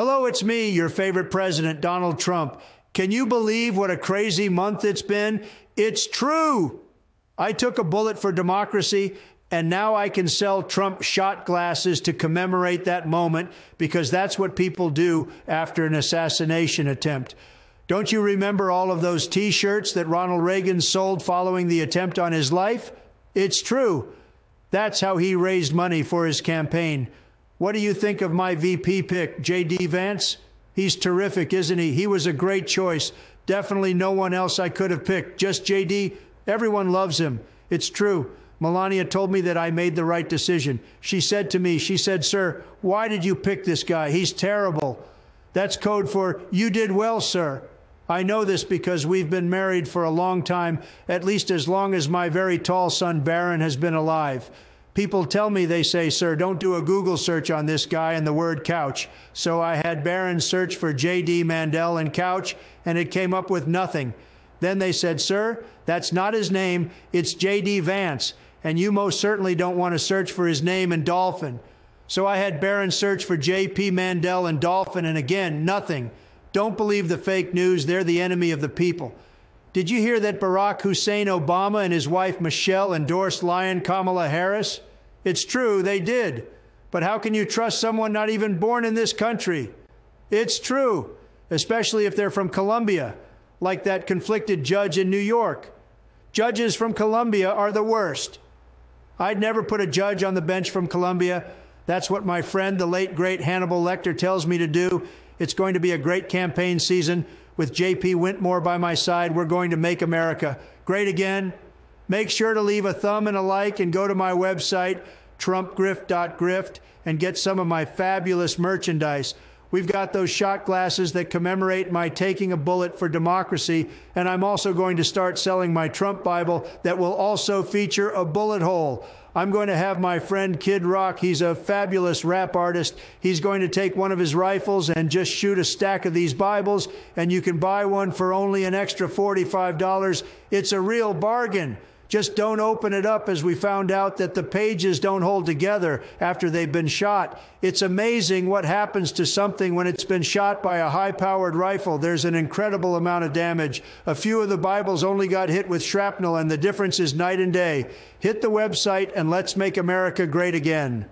Hello, it's me, your favorite president, Donald Trump. Can you believe what a crazy month it's been? It's true. I took a bullet for democracy, and now I can sell Trump shot glasses to commemorate that moment because that's what people do after an assassination attempt. Don't you remember all of those t shirts that Ronald Reagan sold following the attempt on his life? It's true. That's how he raised money for his campaign. What do you think of my VP pick, J.D. Vance? He's terrific, isn't he? He was a great choice. Definitely no one else I could have picked. Just J.D. Everyone loves him. It's true. Melania told me that I made the right decision. She said to me, she said, Sir, why did you pick this guy? He's terrible. That's code for, You did well, sir. I know this because we've been married for a long time, at least as long as my very tall son Barron has been alive. People tell me, they say, sir, don't do a Google search on this guy and the word couch. So I had Barron search for J.D. Mandel and couch, and it came up with nothing. Then they said, sir, that's not his name, it's J.D. Vance, and you most certainly don't want to search for his name and dolphin. So I had Barron search for J.P. Mandel and dolphin, and again, nothing. Don't believe the fake news, they're the enemy of the people. Did you hear that Barack Hussein Obama and his wife Michelle endorsed Lion Kamala Harris? It's true, they did. But how can you trust someone not even born in this country? It's true, especially if they're from Colombia, like that conflicted judge in New York. Judges from Colombia are the worst. I'd never put a judge on the bench from Colombia. That's what my friend, the late great Hannibal Lecter, tells me to do. It's going to be a great campaign season. With JP Wintmore by my side, we're going to make America great again. Make sure to leave a thumb and a like and go to my website, trumpgrift.grift, and get some of my fabulous merchandise. We've got those shot glasses that commemorate my taking a bullet for democracy, and I'm also going to start selling my Trump Bible that will also feature a bullet hole. I'm going to have my friend Kid Rock. He's a fabulous rap artist. He's going to take one of his rifles and just shoot a stack of these Bibles, and you can buy one for only an extra $45. It's a real bargain. Just don't open it up as we found out that the pages don't hold together after they've been shot. It's amazing what happens to something when it's been shot by a high powered rifle. There's an incredible amount of damage. A few of the Bibles only got hit with shrapnel, and the difference is night and day. Hit the website and let's make America great again.